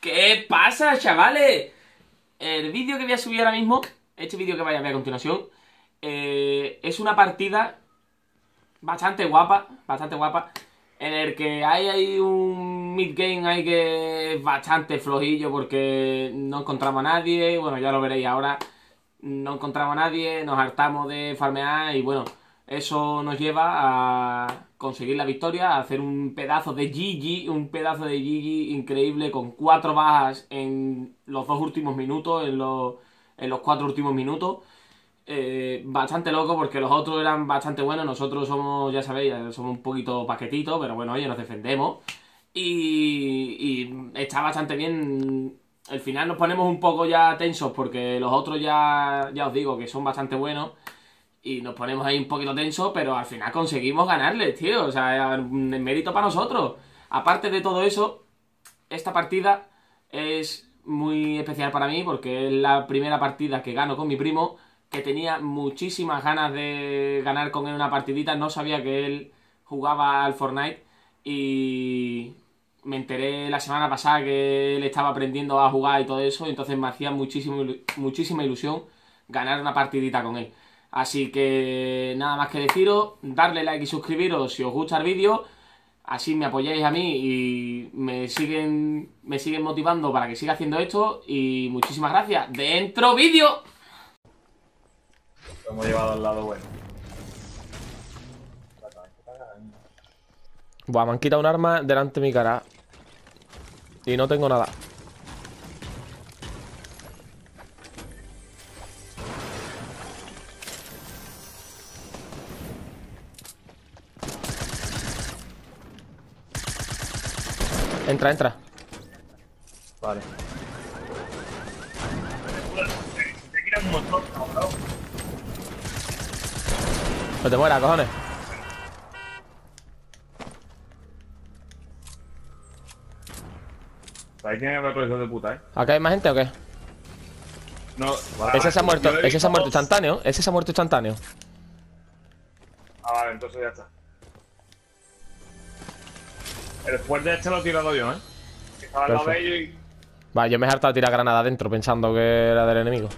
¿Qué pasa, chavales? El vídeo que voy a subir ahora mismo, este vídeo que vaya a ver a continuación, eh, es una partida bastante guapa, bastante guapa, en el que hay, hay un mid-game ahí que es bastante flojillo porque no encontramos a nadie, bueno, ya lo veréis ahora, no encontramos a nadie, nos hartamos de farmear y bueno, eso nos lleva a conseguir la victoria, hacer un pedazo de GG, un pedazo de GG increíble con cuatro bajas en los dos últimos minutos, en los, en los cuatro últimos minutos. Eh, bastante loco porque los otros eran bastante buenos, nosotros somos, ya sabéis, somos un poquito paquetitos, pero bueno, oye, nos defendemos. Y, y está bastante bien. Al final nos ponemos un poco ya tensos porque los otros ya, ya os digo que son bastante buenos y nos ponemos ahí un poquito tenso, pero al final conseguimos ganarles, tío. O sea, un mérito para nosotros. Aparte de todo eso, esta partida es muy especial para mí porque es la primera partida que gano con mi primo, que tenía muchísimas ganas de ganar con él una partidita. No sabía que él jugaba al Fortnite y me enteré la semana pasada que él estaba aprendiendo a jugar y todo eso, entonces me hacía muchísimo, muchísima ilusión ganar una partidita con él. Así que nada más que deciros, darle like y suscribiros si os gusta el vídeo. Así me apoyáis a mí y me siguen, me siguen motivando para que siga haciendo esto. Y muchísimas gracias. ¡Dentro vídeo! Lo hemos llevado al lado bueno. Buah, me han quitado un arma delante de mi cara. Y no tengo nada. Entra, entra. Vale. Te quiero un montón, cabrón. No te mueras, cojones. ¿Sabes quién es el otro hijo de puta, eh? ¿Acá hay más gente o qué? No, Ese se ha muerto, ese se ha muerto instantáneo. Ese se ha muerto instantáneo. Ah, vale, entonces ya está. El fuerte este lo he tirado yo, ¿eh? Estaba al lado de ellos y... Va, yo me he hartado de tirar granada adentro pensando que era del enemigo.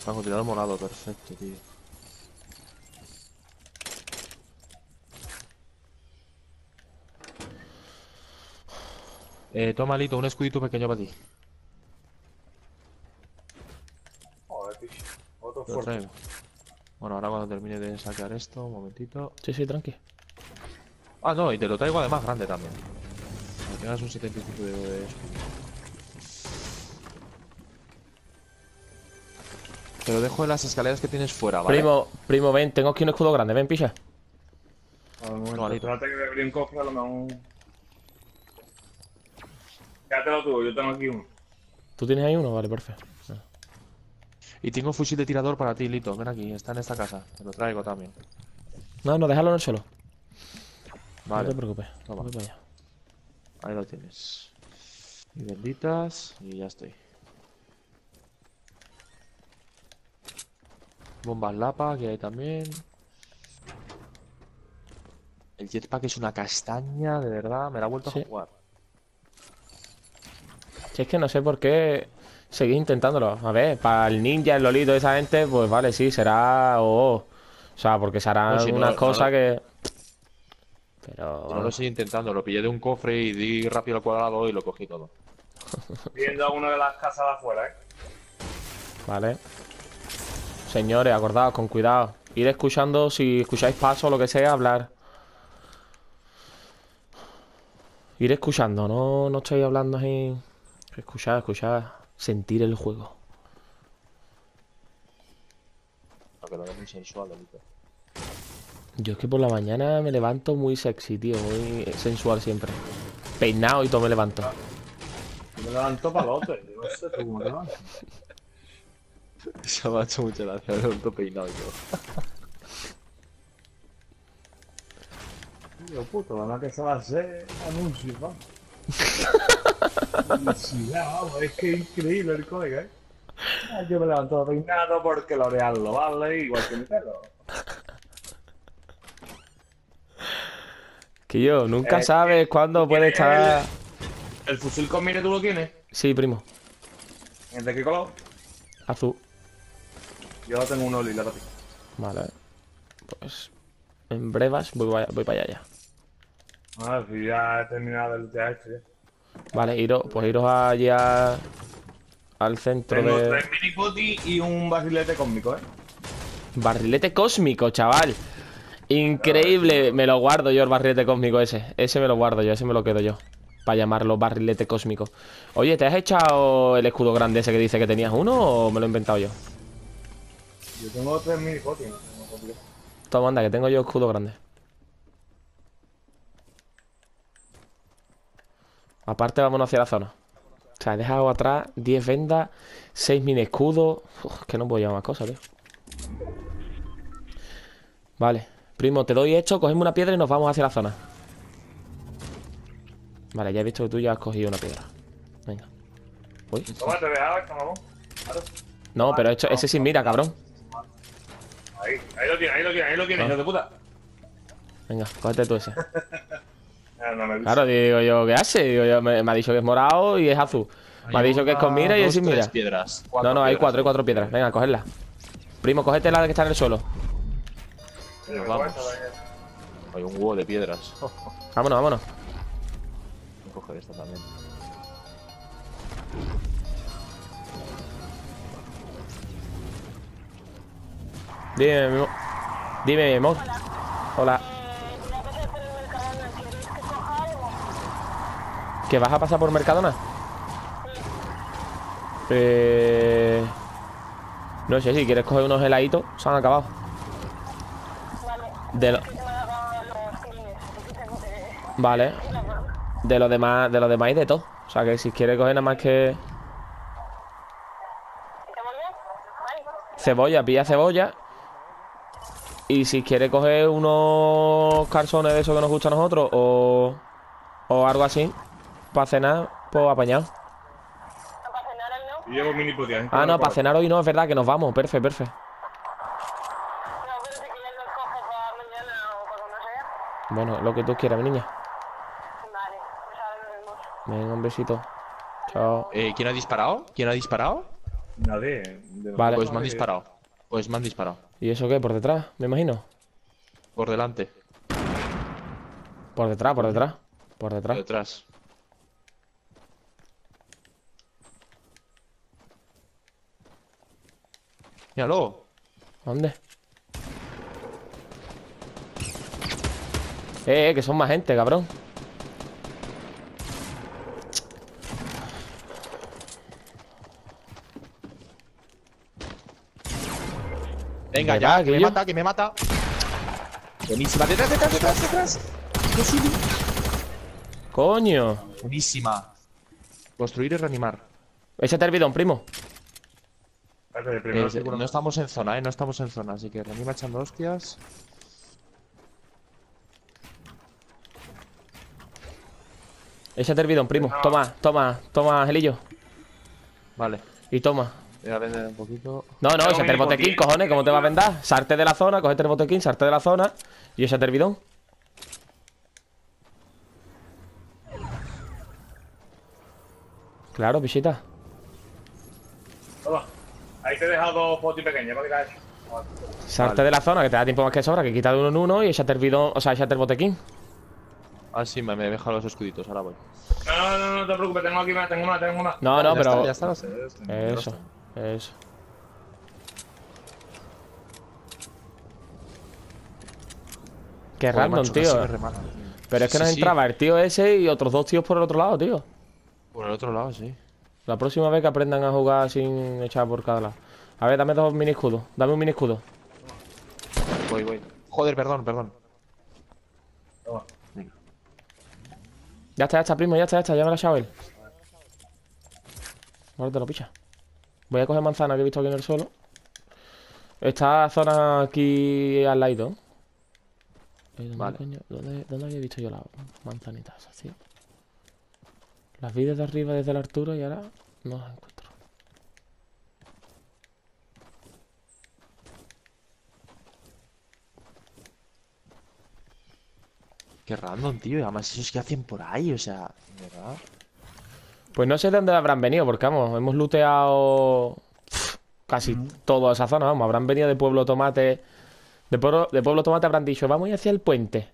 Francotirador morado, perfecto, tío. Eh, toma, Lito, un escudito pequeño para ti. Joder, tío. Otro fuerte. Bueno, ahora cuando termine de sacar esto, un momentito. Sí, sí, tranqui. Ah, no, y te lo traigo además grande también. Para que tengas un 75 de. Te lo dejo en las escaleras que tienes fuera, ¿vale? Primo, primo, ven, tengo aquí un escudo grande, ven, picha. A ver, que abrir un cofre, a lo mejor... Quédatelo tú, yo tengo aquí uno. ¿Tú tienes ahí uno? Vale, perfecto. Y tengo un fusil de tirador para ti, Lito. Ven aquí, está en esta casa. Te lo traigo también. No, no, déjalo en el suelo. Vale, No te preocupes. Toma. Voy para allá. ahí lo tienes. Y benditas, y ya estoy. Bombas lapa, que hay también. El jetpack es una castaña, de verdad. Me la ha vuelto Sí. a jugar. Si es que no sé por qué seguís intentándolo. A ver, para el ninja, el lolito esa gente, pues vale, sí, será. oh, O sea, porque se harán No, si unas no cosas que. Pero. No lo estoy intentando, lo pillé de un cofre y di rápido al cuadrado y lo cogí todo. Viendo a uno de las casas de afuera, ¿eh? Vale. Señores, acordaos, con cuidado. Ir escuchando, si escucháis pasos o lo que sea, hablar. Ir escuchando, no, no estoy hablando así. Escuchar, escuchar, sentir el juego. Para que lo vea muy sensual, Lito. Yo es que por la mañana me levanto muy sexy, tío, muy sensual siempre. Peinado y todo me levanto. Yo me levanto palote, yo no sé tú cómo te levantas. Eso me ha hecho mucha gracia, me he peinado y todo. Tío puto, van a que se va a hacer anuncio, vamos. Vamos, es que es increíble el colega, ¿eh? Ah, Yo me levanto peinado porque L'Oreal lo vale, igual que mi pelo. Que yo, nunca Eh, sabes cuándo puede ¿quieres- estar. ¿El fusil con mire tú lo tienes? Sí, primo. ¿De qué color? Azul. Yo tengo uno lila, papi. Vale. Pues. En brevas voy, para- voy para allá ya. Ah, si ya he terminado el TH. Vale, iros, pues iros allá al centro Tengo de. tres mini poti y un basilete cósmico, ¿eh? Barrilete cósmico, chaval. Increíble. Me lo guardo yo el barrilete cósmico ese. Ese me lo guardo yo, ese me lo quedo yo. Para llamarlo barrilete cósmico. Oye, ¿te has echado el escudo grande ese que dice que tenías uno o me lo he inventado yo? Yo tengo tres mini poti. no tengo poti. Toma, anda, que tengo yo escudo grande. Aparte, vámonos hacia la zona. O sea, he dejado atrás 10 vendas, 6 mini escudos. Uf, que no puedo llevar más cosas, tío. Vale. Primo, te doy esto, cogemos una piedra y nos vamos hacia la zona. Vale, ya he visto que tú ya has cogido una piedra. Venga. Uy. No, pero esto, ese sin mira, cabrón. Ahí, ahí lo tienes, ahí lo tienes, ahí lo tienes, Ah. hijo de puta. Venga, cógete tú ese. No. Claro, digo yo, ¿qué hace? Digo yo, me, me ha dicho que es morado y es azul. Me ha dicho que es con mira y es sin mira. tres piedras. No, no, hay cuatro, hay cuatro piedras. Venga, cogerla. Primo, cógete la que está en el suelo. Me vamos. Hay un huevo de piedras. Voy Vámonos, vámonos. a coger esta también. Dime, mi mo- Dime, mi amor. Hola. ¿Que vas a pasar por Mercadona? Eh... No sé, si quieres coger unos heladitos, se han acabado. De lo... Vale. De los demás, de los demás y de todo. O sea que si quieres coger nada más que cebolla, pilla cebolla. Y si quieres coger unos calzones de esos que nos gustan a nosotros o, o algo así, para cenar, pues apañado. Yo llevo mini poti. ¿eh? Ah, no, para cenar hoy no, es verdad que nos vamos. Perfecto, perfecto. Bueno, lo que tú quieras, mi niña. Venga, un besito. Chao. Eh, ¿Quién ha disparado? ¿Quién ha disparado? Nadie. de Vale. Pues me han disparado. Pues me han disparado. ¿Y eso qué? ¿Por detrás? Me imagino. Por delante. Por detrás, por detrás. Por Por detrás. detrás. Míralo. ¿Dónde? Eh, eh, que son más gente, cabrón. Venga, ¿Verdad, ya, que me mata, que me mata. Buenísima. Detrás, detrás, detrás, detrás. Coño. Buenísima. Construir y reanimar. Ese el bidón, primo. Eh, no estamos en zona, eh. No estamos en zona, así que reanima echando hostias. Ese el bidón, primo. Toma, toma, toma, Angelillo. Vale. Y toma. Voy a vender un poquito. No, no, ese mini el botequín, cojones, ¿cómo te va a vender? Sarte de la zona, cogete el botequín, sarte de la zona. Y ese el bidón. Claro, pichita. Toma. Ahí te he dejado dos potis pequeños para que caes. Sarte de la zona, que te da tiempo más que sobra, que quita de uno en uno y échate el bidón, o sea, échate el botequín. Ah, sí, me, me he dejado los escuditos, ahora voy. No, no, no, no te preocupes, tengo aquí más, tengo más, tengo más. No, no, Ya pero. está, ya está, ya está. Eso, eso. Qué Joder, random, macho, casi tío. me remata. Pero es que Sí, nos sí. entraba el tío ese y otros dos tíos por el otro lado, tío. Por el otro lado, sí. La próxima vez que aprendan a jugar sin echar por cada lado. A ver, dame dos mini escudos. Dame un mini escudo. Voy, voy. Joder, perdón, perdón. Toma. Ya está, ya está, primo, ya está, ya está. Ya me la él. Guárdalo, picha. Voy a coger manzana que he visto aquí en el suelo. Esta zona aquí al lado. Eh, ¿Dónde, Vale. coño? ¿Dónde, ¿Dónde había visto yo las manzanitas así? Las vi desde arriba, desde la altura y ahora no las encuentro. Qué random, tío. Y además, esos que hacen por ahí, o sea, ¿verdad? Pues no sé de dónde habrán venido, porque vamos, hemos looteado casi toda esa zona, vamos, habrán venido de Pueblo Tomate. De Pueblo, de Pueblo Tomate habrán dicho, vamos a ir hacia el puente.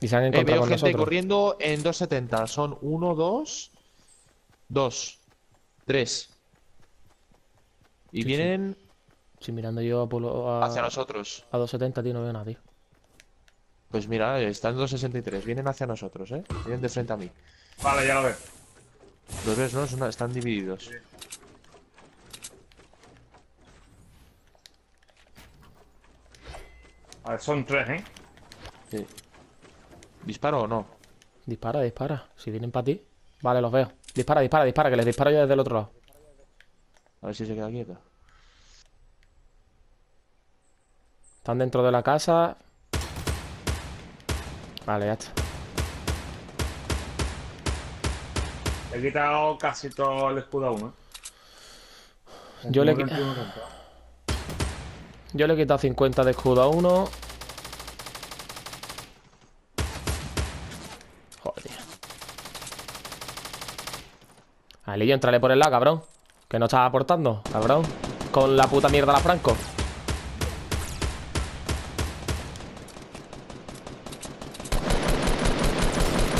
Y se han Eh, encontrado veo con gente nosotros. corriendo en 270. Son 1, 2, 2, 3. Y Sí, sí. vienen Sí, mirando yo a, Pueblo, a, hacia nosotros. a 270, tío, no veo a nadie. Pues mira, están en 263. Vienen hacia nosotros, ¿eh? Vienen de frente a mí. Vale, ya lo ves. Los ves, ¿no? Son- están divididos. A ver, son tres, ¿eh? Sí. ¿Disparo o no? Dispara, dispara. Si vienen para ti. Vale, los veo. Dispara, dispara, dispara, que les disparo yo desde el otro lado. A ver si se queda quieto. Están dentro de la casa. Vale, ya está. He quitado casi todo el escudo a uno. ¿eh? Yo le, Como qui- 21 contra. yo le he quitado 50 de escudo a uno. Joder. Alillo, entrale por el lado, cabrón. Que no estás aportando, cabrón. Con la puta mierda la Franco.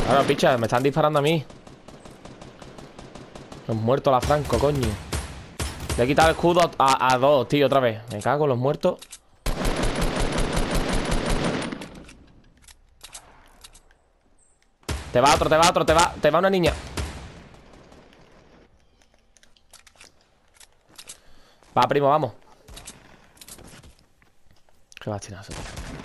Claro, picha, me están disparando a mí. Los muertos la Franco, coño. Le he quitado el escudo a- a dos, tío, otra vez. Me cago en los muertos. Te va otro, te va otro, te va, te va una niña. Va, primo, vamos. Qué bastinazo, tío.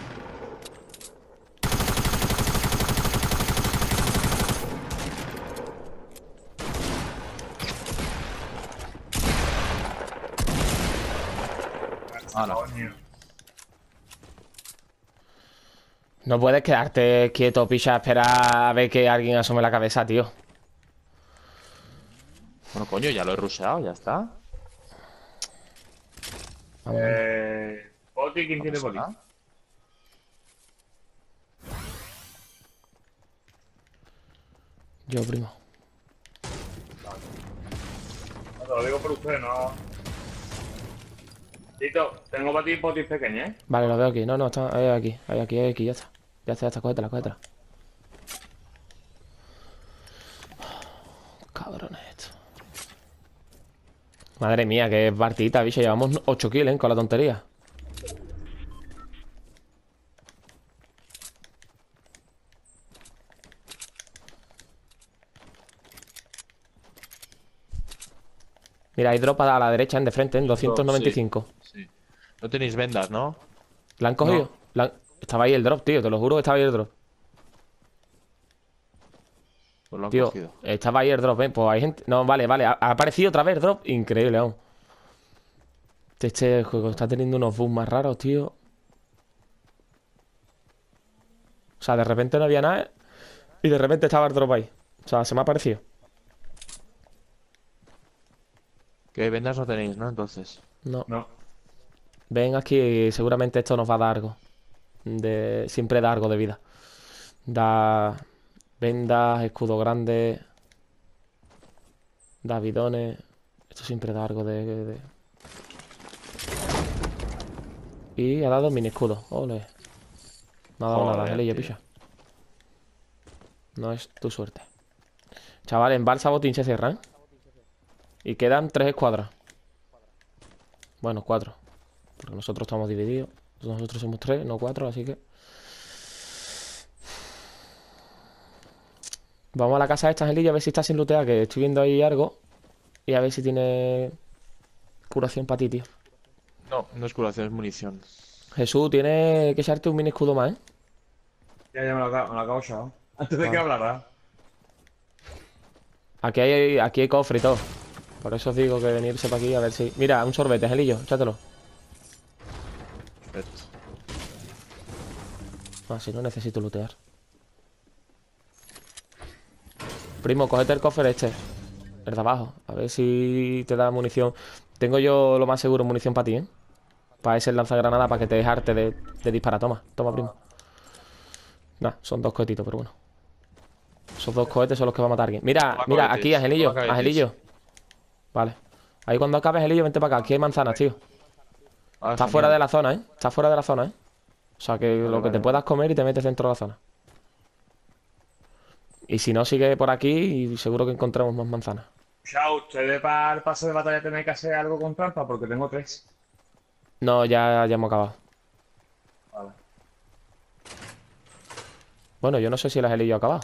No puedes quedarte quieto, picha, a esperar a ver que alguien asome la cabeza, tío. Bueno, coño, ya lo he rusheado, ya está. Eh. ¿quién tiene nada. Yo, primo. No, te lo digo por usted, no. Tito, tengo para ti botis pequeñas, ¿eh? Vale, lo veo aquí. No, no, está ahí, aquí. Ahí, aquí, ahí, aquí, ya está. Ya está, ya está, cógetela, cógetela. Cabrones esto. Madre mía, qué partidita, bicho. Llevamos 8 kills, ¿eh? Con la tontería. Mira, hay drop a la derecha, en de frente, en 295. Sí. No tenéis vendas, ¿no? ¿La han cogido? La han- Estaba ahí el drop, tío. Te lo juro que estaba ahí el drop. Pues lo han Tío, cogido. estaba ahí el drop, ¿eh? Pues hay gente... No, vale, vale. Ha, ha aparecido otra vez el drop. Increíble, aún. Este juego está teniendo unos bugs más raros, tío. O sea, de repente no había nada y de repente estaba el drop ahí. O sea, se me ha aparecido. Que vendas no tenéis, ¿no? Entonces. No. No. Ven aquí y seguramente esto nos va a dar algo. De... Siempre da algo de vida. Da vendas, escudo grande. Da bidones. Esto siempre da algo de... de- Y ha dado mini escudo. Ole. No ha dado nada, Joder, Angelillo, tío. picha. No es tu suerte. Chaval, en Balsa Botín se cierran. Y quedan tres escuadras. Bueno, cuatro. Porque nosotros estamos divididos. Nosotros somos tres, no cuatro, así que. Vamos a la casa de esta Angelillo a ver si está sin lootear, que estoy viendo ahí algo. Y a ver si tiene curación para ti, tío. No, no es curación, es munición. Jesús, tiene que echarte un mini escudo más, ¿eh? Ya, ya me lo acabo, me lo acabo echado. Antes de que hablara. Aquí hay, aquí hay cofre y todo. Por eso os digo que venirse para aquí a ver si. Mira, un sorbete, Angelillo, échatelo. Ah, si no necesito lootear. Primo, cógete el cofre este. El de abajo. A ver si te da munición. Tengo yo lo más seguro munición para ti, ¿eh? Para ese lanzagranada, para que te dejarte de, de disparar. Toma, toma, primo. Nah, son dos cohetitos, pero bueno. Esos dos cohetes son los que van a matar a alguien. Mira, mira, cohetes, aquí, Angelillo. Angelillo. Vale. Ahí cuando acabe, Angelillo, vente para acá. Aquí hay manzanas, tío. Ah, Está genial. fuera de la zona, ¿eh? Está fuera de la zona, ¿eh? O sea que lo que vale, te puedas comer y te metes dentro de la zona. Y si no, sigue por aquí y seguro que encontramos más manzanas. Chao, ustedes para el pase de batalla tenéis que hacer algo con trampa porque tengo tres. No, ya, ya hemos acabado. Vale. Bueno, yo no sé si el Angelillo ha acabado.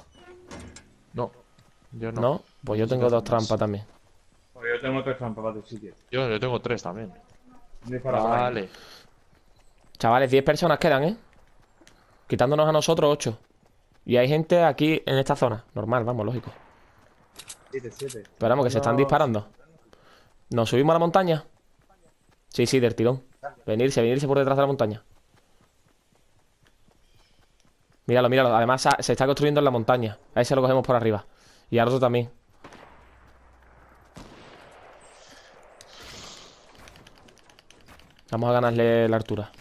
No, yo no. ¿No? Pues yo tengo dos trampas también. Pues yo tengo tres trampas para tu sitio. Yo, yo tengo tres también. Vale. Chavales, 10 personas quedan, ¿eh? Quitándonos a nosotros 8. Y hay gente aquí en esta zona. Normal, vamos, lógico. Siete, siete. Esperamos que se están disparando. ¿Nos subimos a la montaña? Sí, sí, del tirón. Venirse, venirse por detrás de la montaña. Míralo, míralo. Además se está construyendo en la montaña. A ese lo cogemos por arriba. Y al otro también. Vamos a ganarle la altura.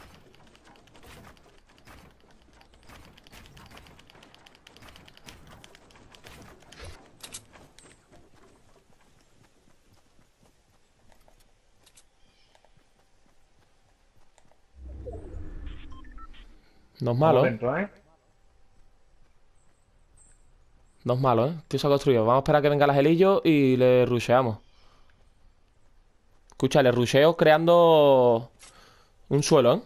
No es malo, ¿eh? dentro, ¿eh? No es malo, ¿eh? Tío se ha construido. Vamos a esperar a que venga el angelillo y le rusheamos. Escucha, le rusheo creando un suelo, ¿eh?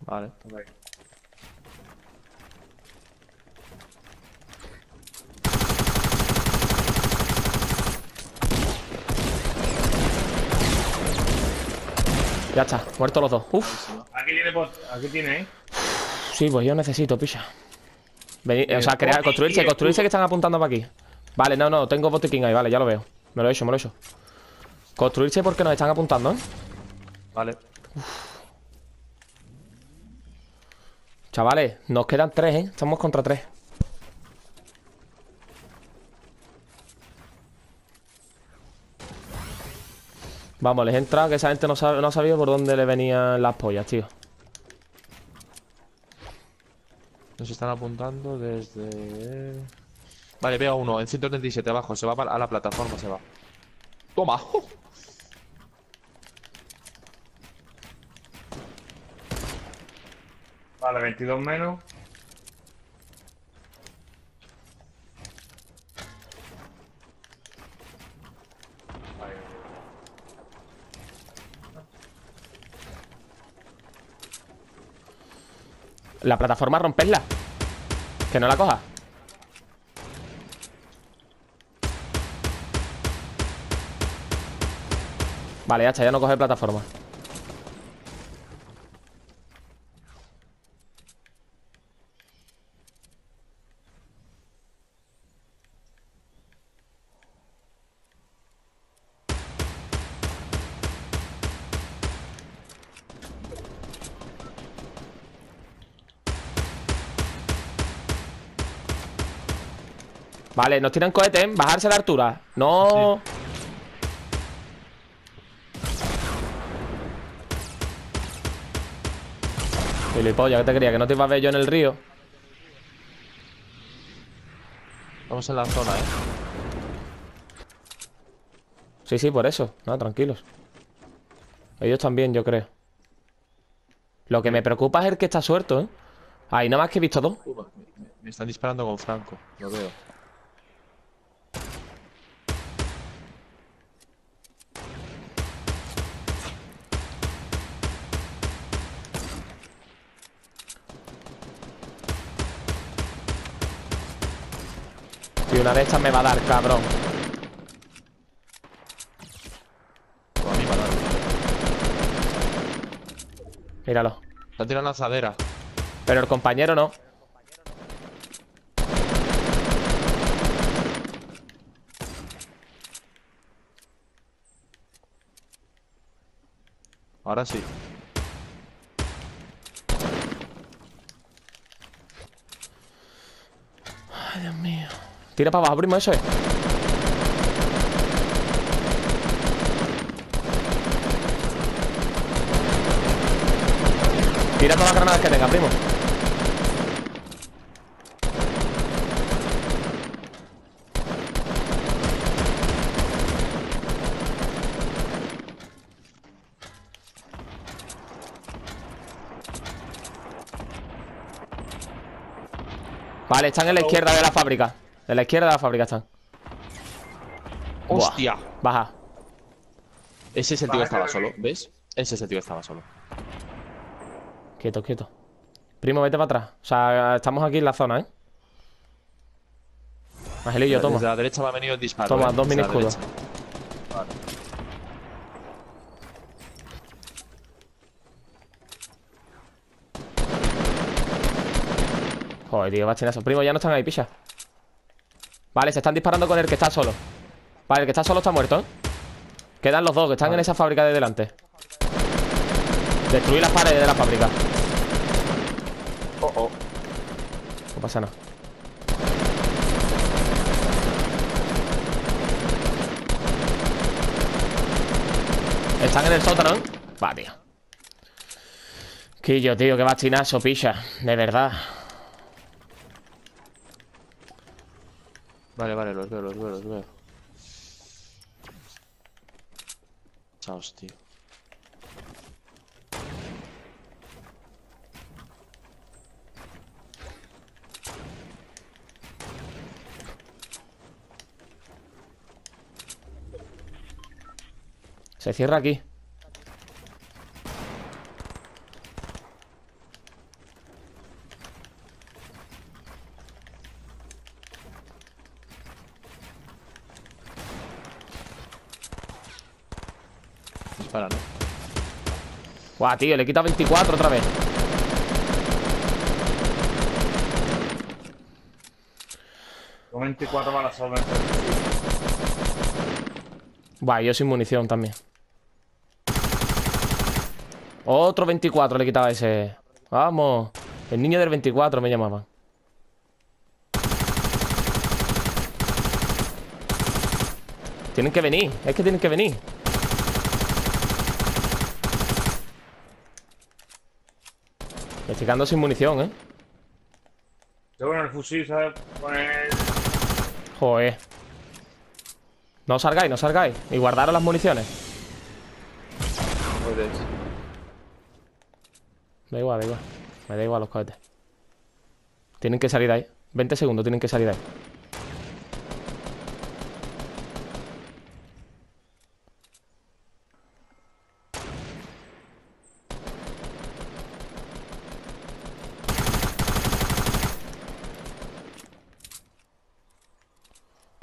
Vale. Ya está, muertos los dos. Uf, Aquí tiene, aquí tiene, ¿eh? sí, pues yo necesito, picha. O sea, crear, construirse, construirse que están apuntando para aquí. Vale, no, no, tengo botiquín ahí, vale, ya lo veo. Me lo he hecho, me lo he hecho. Construirse porque nos están apuntando, ¿eh? Vale. Chavales, nos quedan tres, ¿eh? Estamos contra tres. Vamos, les he entrado que esa gente no, sabe, no ha sabido por dónde le venían las pollas, tío. Nos están apuntando desde... Vale, veo a uno en 137 abajo. Se va para- a la plataforma, se va. ¡Toma! Vale, 22 menos. La plataforma romperla. Que no la coja. Vale, está, ya no coge plataforma. Vale, nos tiran cohetes, ¿eh? Bajarse la altura. No. Gilipollas, ¿qué te creía? ¿Que no te iba a ver yo en el río? Vamos en la zona, ¿eh? Sí, sí, por eso. No, tranquilos. Ellos también, yo creo. Lo que me preocupa es el que está suelto, ¿eh? Ahí nada más que he visto dos. Me, me están disparando con Franco. Lo veo. Y una de estas me va a dar, cabrón. O a mí. Míralo. Están tirando lanzadera. Pero el compañero no. Ahora sí. Tira para abajo, primo, eso es. Tira todas las granadas que tenga, primo. Vale, están en la izquierda de la fábrica en la izquierda de la fábrica están. Buah. ¡Hostia! Baja. Ese es el tío que estaba solo, ¿ves? Ese es el tío que estaba solo. Quieto, quieto. Primo, vete para atrás. O sea, estamos aquí en la zona, ¿eh? Angelillo, toma. Desde la derecha me ha venido el disparo. Toma, ¿eh? dos miniscudos. Vale. Joder, tío, bachinazo. Primo, ya no están ahí, picha. Vale, se están disparando con el que está solo. Vale, el que está solo está muerto, ¿eh? Quedan los dos que están en esa fábrica de delante. Destruir las paredes de la fábrica. Oh, oh. No pasa nada. Están en el sótano, ¿eh? Va, tío. Quillo, tío, qué bachinazo, picha. De verdad. Vale, vale, los veo, los veo, los veo. Chaos, tío. Se cierra aquí. Dispara, ¿no? Guau, tío, le quita 24 otra vez. Con 24 balas solamente. Buah, yo sin munición también. Otro 24 le quitaba ese. Vamos. El niño del 24 me llamaban. Tienen que venir. Es que tienen que venir. Me estoy quedando sin munición, ¿eh? Yo con el fusil, ¿sabes? El... Joder. No salgáis, no salgáis. Y guardaros las municiones. Puedes. Da igual, da igual. Me da igual los cohetes. Tienen que salir de ahí. 20 segundos, tienen que salir de ahí.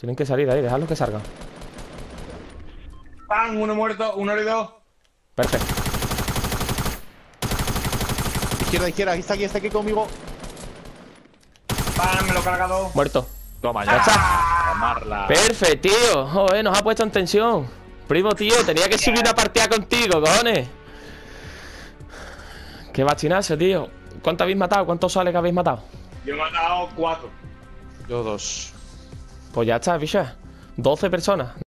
Tienen que salir de ahí, dejadlos que salgan. ¡Pam! Uno muerto, uno herido. Perfecto. Izquierda, izquierda, aquí está aquí, está aquí conmigo. ¡Pam! Me lo he cargado. Muerto. Toma, Ya está. Perfecto, tío. Joder, nos ha puesto en tensión. Primo, tío, tenía que subir una partida contigo, cojones. Qué bachinazo, tío. ¿Cuánto habéis matado? ¿Cuántos sales que habéis matado? Yo he matado cuatro. Yo dos. Pues ya está, picha. 12 personas.